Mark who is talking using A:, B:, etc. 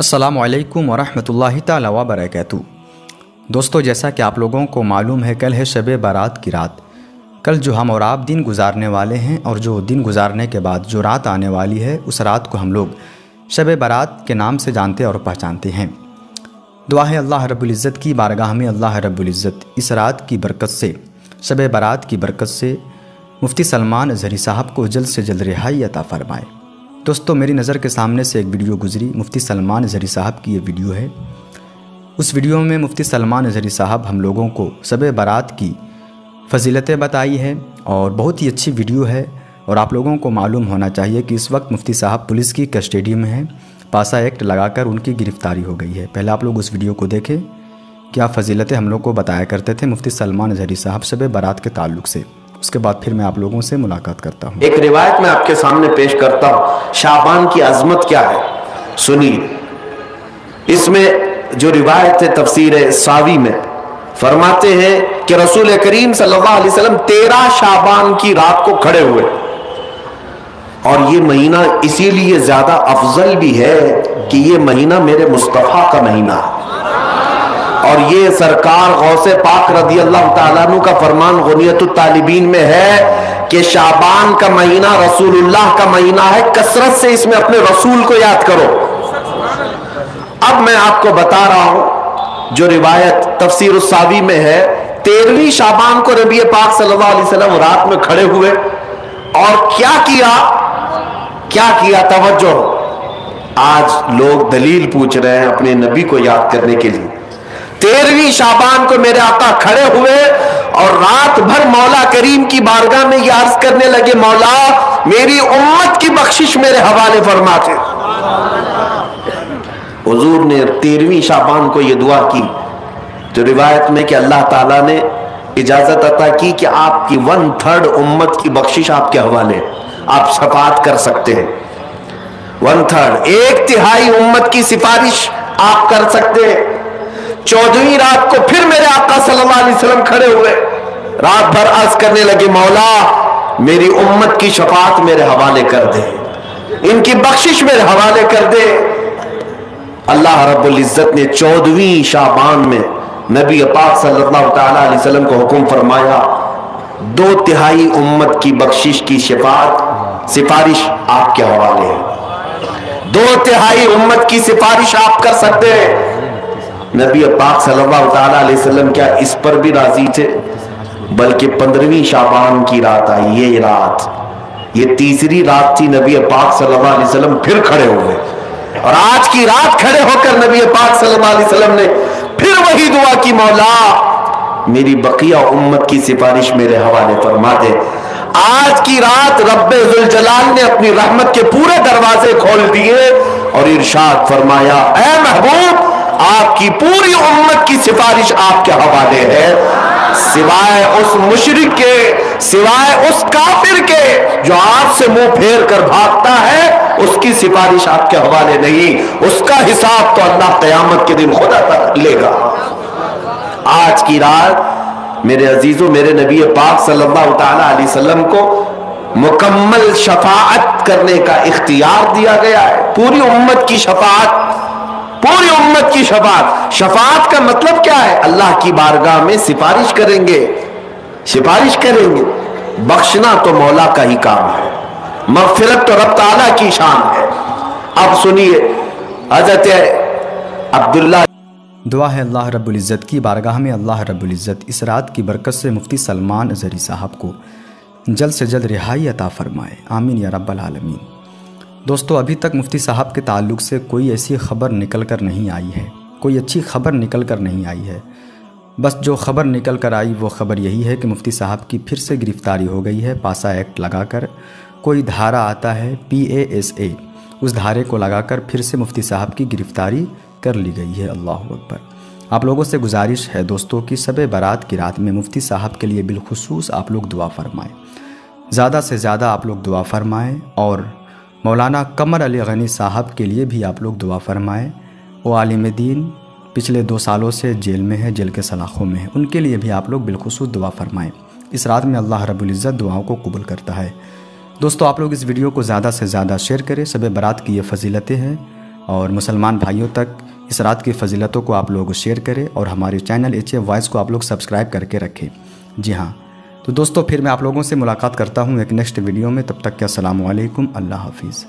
A: असलकम वरहमल ताली दोस्तों, जैसा कि आप लोगों को मालूम है, कल है शब बारात की रात। कल जो हम और आप दिन गुजारने वाले हैं और जो दिन गुजारने के बाद जो रात आने वाली है, उस रात को हम लोग शब बारात के नाम से जानते और पहचानते हैं। दुआ है अल्लाह रब्ज़त की, बारगाह में अल्लाह रब्ज़त इस रात की बरकत से शब बारात की बरकत से मुफ्ती सलमान जहरी साहब को जल्द से जल्द रिहाई अता फ़रमाए। दोस्तों, मेरी नज़र के सामने से एक वीडियो गुजरी। मुफ्ती सलमान जहरी साहब की ये वीडियो है। उस वीडियो में मुफ्ती सलमान जहरी साहब हम लोगों को शब बारात की फजीलतें बताई है और बहुत ही अच्छी वीडियो है और आप लोगों को मालूम होना चाहिए कि इस वक्त मुफ्ती साहब पुलिस की कस्टडी में हैं। पासा एक्ट लगाकर उनकी गिरफ्तारी हो गई है। पहले आप लोग उस वीडियो को देखें। क्या फ़जीलतें हम लोग को बताया करते थे मुफ्ती सलमान जहरी साहब शब बारात के ताल्लुक से? उसके बाद फिर मैं आप लोगों से मुलाकात करता हूँ।
B: एक रिवायत में आपके सामने पेश करता हूँ। शाबान की अजमत क्या है? सुनिए। इसमें जो रिवायत है तफसीर सावी में, फरमाते हैं कि रसूल करीम सल्लल्लाहु अलैहि वसल्लम तेरह शाबान की रात को खड़े हुए। और ये महीना इसीलिए ज़्यादा अफजल भी है कि ये महीना मेरे मुस्तफ़ा का महीना है। और ये सरकार गौसे पाक रदी अल्लाह तु का फरमान गनियत तालिबीन में है कि शाबान का महीना, रसूलुल्लाह का महीना है, कसरत से इसमें अपने रसूल को याद करो। अब मैं आपको बता रहा हूँ, जो रिवायत तफसीर सावी में है, तेरहवीं शाबान को नबी पाक सल्लल्लाहु अलैहि वसल्लम रात में खड़े हुए और क्या किया? क्या किया? तवज्जो। आज लोग दलील पूछ रहे हैं अपने नबी को याद करने के लिए। तेरहवीं शाबान को मेरे आका खड़े हुए और रात भर मौला करीम की बारगाह में ये अर्ज़ करने लगे, मौला, मेरी उम्मत की बख्शिश मेरे हवाले फरमाते हुजूर ने तेरहवीं शाबान को यह दुआ की तो रिवायत में कि अल्लाह ताला ने इजाज़त अता की कि आपकी वन थर्ड उम्मत की बख्शिश आपके हवाले, आप सफात कर सकते हैं। वन थर्ड एक तिहाई उम्मत की सिफारिश आप कर सकते हैं। चौदहवीं रात को फिर मेरे आका सल्लल्लाहु अलैहि वसल्लम खड़े हुए। रात भर अर्ज़ करने लगे, मौला, मेरी उम्मत की शफात मेरे हवाले कर दे। इनकी बख्शिश मेरे हवाले कर दे। अल्लाह रब्बुल इज़्ज़त ने चौदहवीं शाबान में नबी पाक सल्लल्लाहु अलैहि वसल्लम को हुक्म फरमाया, दो तिहाई उम्मत की बख्शिश की शिफात सिफारिश आपके हवाले है। दो तिहाई उम्मत की सिफारिश आप कर सकते हैं। नबी पाक सल्लल्लाहु अलैहि वसल्लम क्या इस पर भी राज़ी थे? बल्कि पंद्रहवीं शाबान की रात आई, ये रात। ये तीसरी रात थी नबी पाक सल्लल्लाहु अलैहि वसल्लम फिर खड़े हुए और आज की रात खड़े होकर नबी पाक सल्लल्लाहु अलैहि वसल्लम ने फिर वही दुआ की, मौला, मेरी बकिया उम्मत की सिफारिश मेरे हवाले फरमा दे। आज की रात रब्बे जलाल ने अपनी रहमत के पूरे दरवाजे खोल दिए और इरशाद फरमाया महबूब आपकी पूरी उम्मत की सिफारिश आपके हवाले है। सिवाय उस मुशरिक के, सिवाय उस काफिर के जो आपसे मुँह फेर कर भागता है, उसकी सिफारिश आपके हवाले नहीं। उसका हिसाब तो अल्लाह कयामत के दिन खुदा तक लेगा। आज की रात मेरे अजीजों, मेरे नबी पाक सल्लल्लाहु अलैहि वसल्लम को मुकम्मल शफाअत करने का इख्तियार दिया गया है। पूरी उम्मत की शफाअत पूरी उम्मत की शफात। शफात का मतलब क्या है? अल्लाह की बारगाह में सिफारिश करेंगे। सिफारिश करेंगे। बख्शना तो मौला का ही काम है। मगफिरत तो रब ताला की शान है। अब सुनिए, हज़रत अब्दुल्ला
A: दुआ है अल्लाह रब्ज़त की। बारगाह में अल्लाह रब्ज़त इस रात की बरकत से मुफ्ती सलमान जरी साहब को जल्द से जल्द रिहाई अता फरमाए। आमीन या रब्बल आलमीन। दोस्तों, अभी तक मुफ्ती साहब के ताल्लुक से कोई ऐसी खबर निकल कर नहीं आई है। कोई अच्छी खबर निकल कर नहीं आई है। बस जो खबर निकल कर आई, वो खबर यही है कि मुफ्ती साहब की फिर से गिरफ़्तारी हो गई है, पासा एक्ट लगाकर। कोई धारा आता है पी ए एस ए उस धारे को लगाकर फिर से मुफ्ती साहब की गिरफ़्तारी कर ली गई है। अल्लाह अकबर। आप लोगों से गुजारिश है दोस्तों कि सब बारात की रात में मुफ्ती साहब के लिए बिलखसूस आप लोग दुआ फरमाएँ। ज़्यादा से ज़्यादा आप लोग दुआ फरमाएँ और मौलाना कमर अली गनी साहब के लिए भी आप लोग दुआ फरमाएँ। वो आलिम दीन, पिछले दो सालों से जेल में है, जेल के सलाखों में है। उनके लिए भी आप लोग बिलखसूस दुआ फरमाएँ। इस रात में अल्लाह रबुल्ज़त दुआओं को कबूल करता है। दोस्तों, आप लोग इस वीडियो को ज़्यादा से ज़्यादा शेयर करें। सब बारात की ये फजीलतें हैं। और मुसलमान भाइयों तक इस रात की फजीलतों को आप लोग शेयर करें। और हमारे चैनल एच वॉइस को आप लोग सब्सक्राइब करके रखें। जी हाँ तो दोस्तों, फिर मैं आप लोगों से मुलाकात करता हूँ एक नेक्स्ट वीडियो में। तब तक के असलम अल्लाह हाफिज़